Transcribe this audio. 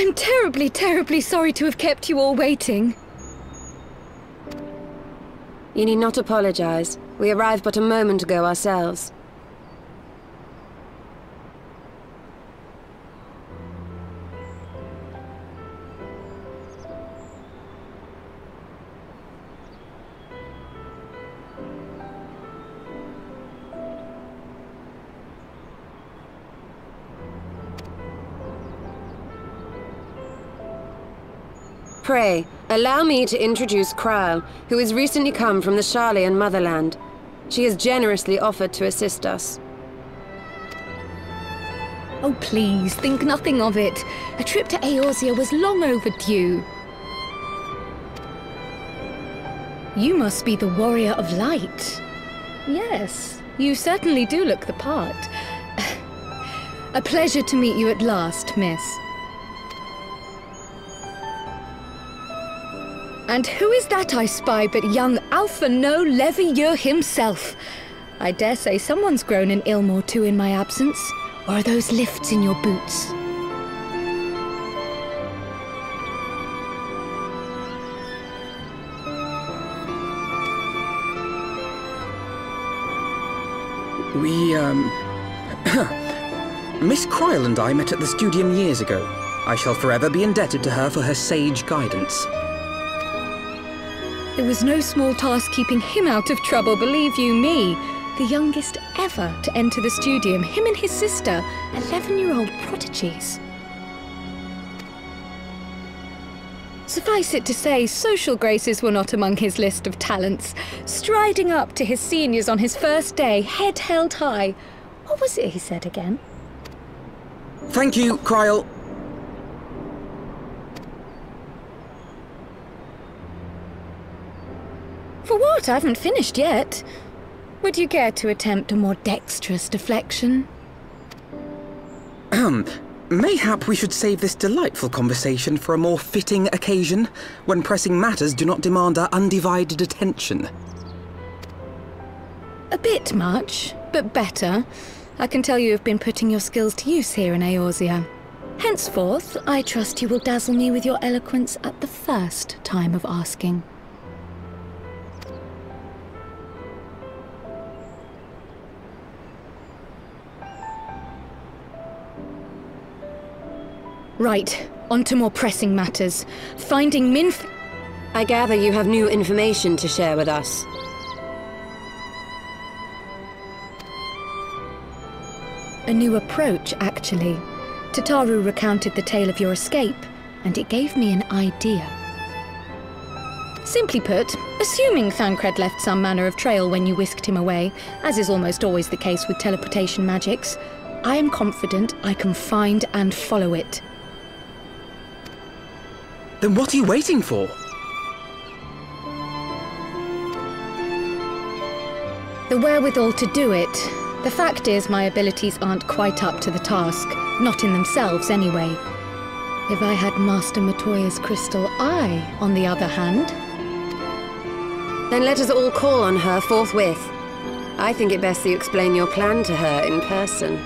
I'm terribly, terribly sorry to have kept you all waiting. You need not apologize. We arrived but a moment ago ourselves. Pray, allow me to introduce Krile, who has recently come from the Sharlayan motherland. She has generously offered to assist us. Oh, please, think nothing of it. A trip to Eorzea was long overdue. You must be the Warrior of Light. Yes, you certainly do look the part. A pleasure to meet you at last, miss. And who is that I spy but young Alphinaud Leveilleur himself? I dare say someone's grown in ilm or two in my absence. Or are those lifts in your boots? We, um... Miss Krile and I met at the Studium years ago. I shall forever be indebted to her for her sage guidance. It was no small task keeping him out of trouble, believe you me. The youngest ever to enter the Studium, him and his sister, 11-year-old prodigies. Suffice it to say, social graces were not among his list of talents. Striding up to his seniors on his first day, head held high. What was it he said again? Thank you, Krile. What? I haven't finished yet. Would you care to attempt a more dexterous deflection? Mayhap we should save this delightful conversation for a more fitting occasion, when pressing matters do not demand our undivided attention. A bit much, but better. I can tell you have been putting your skills to use here in Eorzea. Henceforth, I trust you will dazzle me with your eloquence at the first time of asking. Right, on to more pressing matters. Finding Minf... I gather you have new information to share with us. A new approach, actually. Tataru recounted the tale of your escape, and it gave me an idea. Simply put, assuming Thancred left some manner of trail when you whisked him away, as is almost always the case with teleportation magics, I am confident I can find and follow it. Then what are you waiting for? The wherewithal to do it. The fact is, my abilities aren't quite up to the task. Not in themselves, anyway. If I had Master Matoya's crystal eye, on the other hand... Then let us all call on her forthwith. I think it best that you explain your plan to her in person.